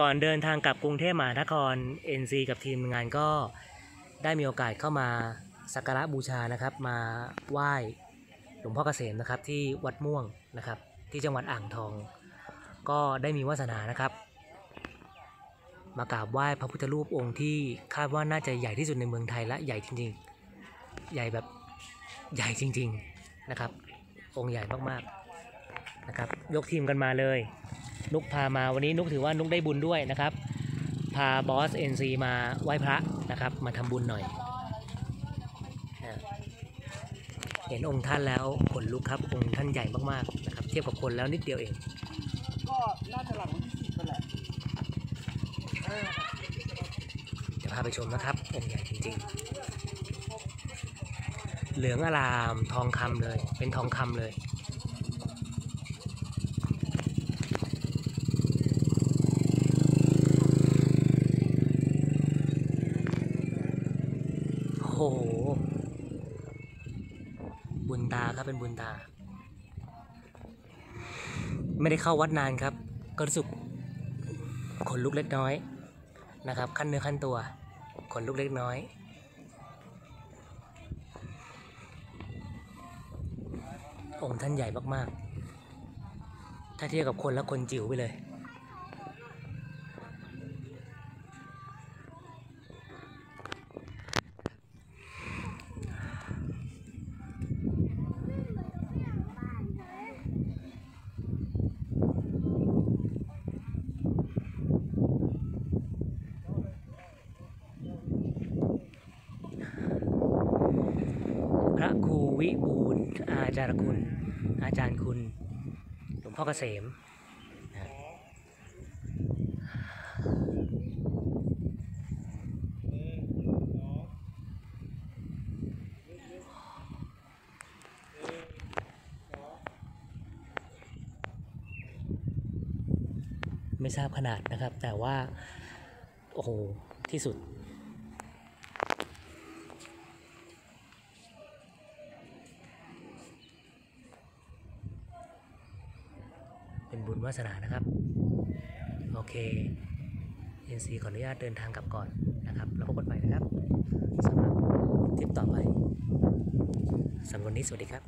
ก่อนเดินทางกลับกรุงเทพมหานคร NC กับทีมงานก็ได้มีโอกาสเข้ามาสักการะบูชานะครับ มาไหว้หลวงพ่อเกษมนะครับที่วัดม่วงนะครับ ที่จังหวัดอ่างทอง ก็ได้มีวาสนานะครับ มากราบไหว้พระพุทธรูปองค์ที่คาดว่าน่าจะใหญ่ที่สุดในเมืองไทยและใหญ่จริงๆ ใหญ่แบบใหญ่จริง ๆนะครับ องค์ใหญ่มากๆนะครับ ยกทีมกันมาเลย นุกพามาวันนี้นุกถือว่านุกได้บุญด้วยนะครับ พาบอส NC มาไหว้พระนะครับ มาทำบุญหน่อยนะเห็นองค์ท่านแล้วขนลุกครับ องค์ท่านใหญ่มากๆนะครับ เทียบกับคนแล้วนิดเดียวเอง ก็น่าจะหลังวันที่สิบไปแหละเออจะพาไปชมนะครับ องค์ใหญ่จริงๆ เหลืองอลามทองคำเลย เป็นทองคำเลย โอ้โห บุญตาครับเป็นบุญตา ไม่ได้เข้าวัดนานครับ ก็รู้สึกขนลุกเล็กน้อยนะครับ ขั้นเนื้อขั้นตัวขนลุกเล็กน้อยองค์ท่านใหญ่มากๆ ถ้าเทียบกับคนแล้วคนจิ๋วไปเลย พระครูวิบูลย์อาจารย์คุณ อาจารย์คุณหลวงพ่อเกษมไม่ทราบขนาดนะครับ แต่ว่า โอ้โห ที่สุด เป็นบุญวาสนานะครับ โอเคเอ็นซีขออนุญาตเดินทางกลับก่อนนะครับแล้วพบกันใหม่นะครับสำหรับทริปต่อไปสำหรับวันนี้สวัสดีครับ